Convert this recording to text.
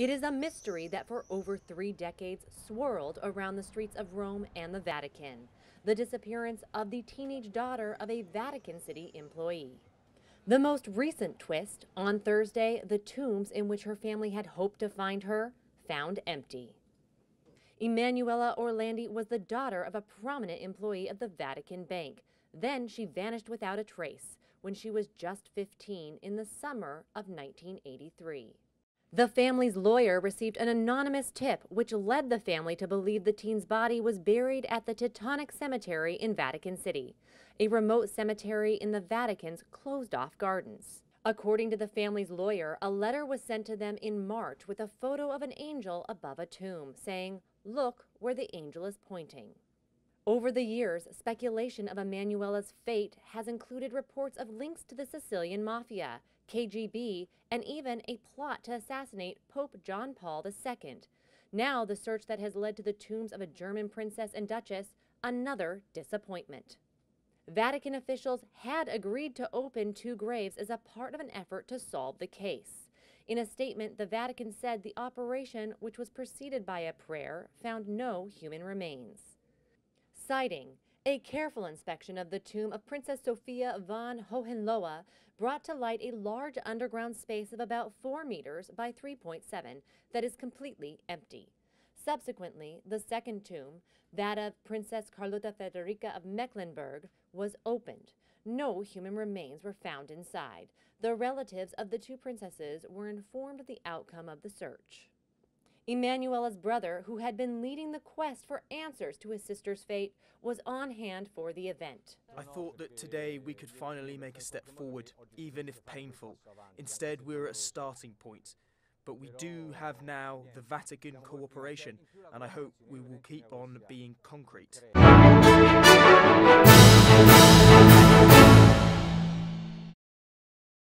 It is a mystery that for over three decades swirled around the streets of Rome and the Vatican the disappearance of the teenage daughter of a Vatican City employee. The most recent twist on Thursday, the tombs in which her family had hoped to find her found empty. Emanuela Orlandi was the daughter of a prominent employee of the Vatican Bank. Then she vanished without a trace when she was just 15 in the summer of 1983. The family's lawyer received an anonymous tip, which led the family to believe the teen's body was buried at the Teutonic Cemetery in Vatican City, a remote cemetery in the Vatican's closed off gardens. According to the family's lawyer, a letter was sent to them in March with a photo of an angel above a tomb, saying, Look where the angel is pointing. Over the years, speculation of Emanuela's fate has included reports of links to the Sicilian mafia, KGB, and even a plot to assassinate Pope John Paul II. Now, the search that has led to the tombs of a German princess and duchess, another disappointment. Vatican officials had agreed to open two graves as a part of an effort to solve the case. In a statement, the Vatican said the operation, which was preceded by a prayer, found no human remains. Citing a careful inspection of the tomb of Princess Sophia von Hohenlohe brought to light a large underground space of about 4 meters by 3.7 that is completely empty. Subsequently, the second tomb, that of Princess Carlota Federica of Mecklenburg, was opened. No human remains were found inside. The relatives of the two princesses were informed of the outcome of the search. Emanuela's brother, who had been leading the quest for answers to his sister's fate, was on hand for the event. I thought that today we could finally make a step forward, even if painful. Instead, we're at a starting point. But we do have now the Vatican cooperation, and I hope we will keep on being concrete.